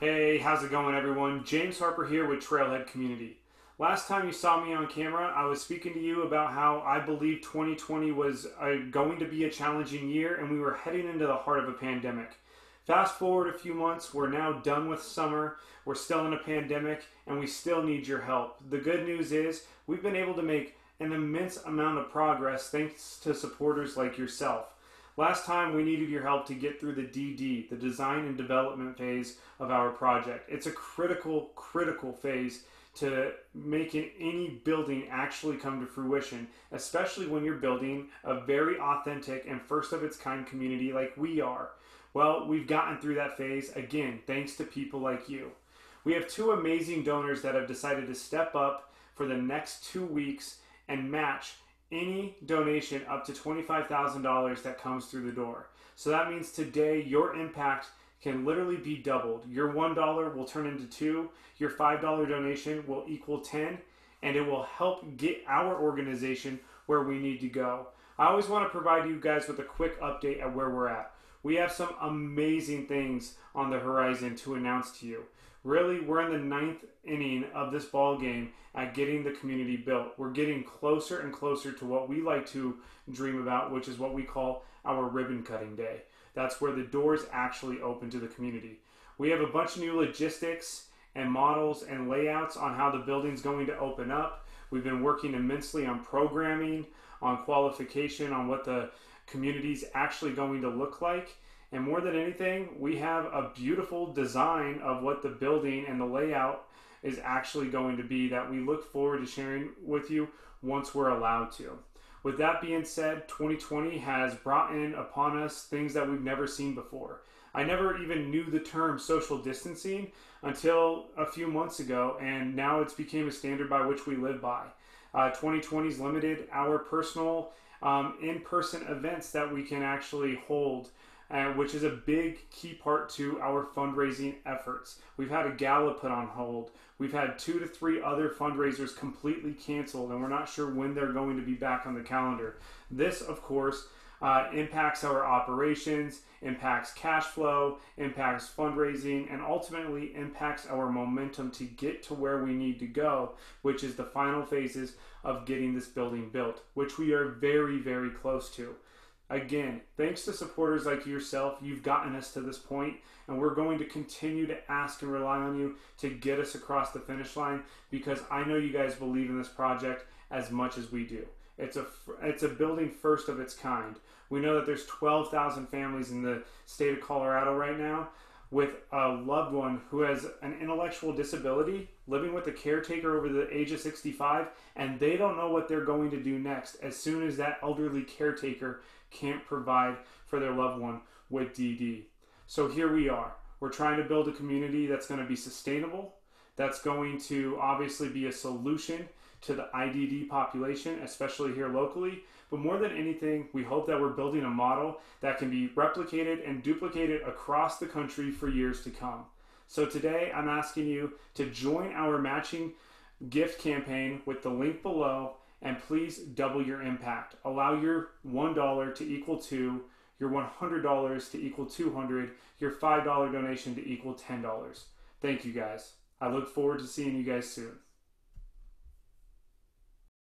Hey, how's it going, everyone? James Harper here with Trailhead Community. Last time you saw me on camera, I was speaking to you about how I believe 2020 was uh, going to be a challenging year and we were heading into the heart of a pandemic. Fast forward a few months, we're now done with summer, we're still in a pandemic, and we still need your help. The good news is we've been able to make an immense amount of progress thanks to supporters like yourself. Last time we needed your help to get through the DD, the design and development phase of our project. It's a critical, critical phase to making any building actually come to fruition, especially when you're building a very authentic and first of its kind community like we are. Well, we've gotten through that phase again, thanks to people like you. We have two amazing donors that have decided to step up for the next two weeks and match any donation up to $25,000 that comes through the door. So that means today your impact can literally be doubled. Your $1 will turn into 2, your $5 donation will equal 10, and it will help get our organization where we need to go. I always want to provide you guys with a quick update at where we're at. We have some amazing things on the horizon to announce to you. Really, we're in the ninth inning of this ball game at getting the community built. We're getting closer and closer to what we like to dream about, which is what we call our ribbon cutting day. That's where the doors actually open to the community. We have a bunch of new logistics and models and layouts on how the building's going to open up. We've been working immensely on programming, on qualification, on what the community's actually going to look like. And more than anything, we have a beautiful design of what the building and the layout is actually going to be that we look forward to sharing with you once we're allowed to. With that being said, 2020 has brought in upon us things that we've never seen before. I never even knew the term social distancing until a few months ago, and now it's became a standard by which we live by. Uh, 2020's limited our personal um, in-person events that we can actually hold uh, which is a big key part to our fundraising efforts. We've had a gala put on hold. We've had two to three other fundraisers completely canceled, and we're not sure when they're going to be back on the calendar. This, of course, uh, impacts our operations, impacts cash flow, impacts fundraising, and ultimately impacts our momentum to get to where we need to go, which is the final phases of getting this building built, which we are very, very close to. Again, thanks to supporters like yourself, you've gotten us to this point, and we're going to continue to ask and rely on you to get us across the finish line because I know you guys believe in this project as much as we do. It's a it's a building first of its kind. We know that there's 12,000 families in the state of Colorado right now with a loved one who has an intellectual disability living with a caretaker over the age of 65 and they don't know what they're going to do next as soon as that elderly caretaker can't provide for their loved one with DD. So here we are. We're trying to build a community that's going to be sustainable, that's going to obviously be a solution to the IDD population, especially here locally. But more than anything, we hope that we're building a model that can be replicated and duplicated across the country for years to come. So today, I'm asking you to join our matching gift campaign with the link below and please double your impact. Allow your $1 to equal 2, your $100 to equal 200, your $5 donation to equal $10. Thank you guys. I look forward to seeing you guys soon.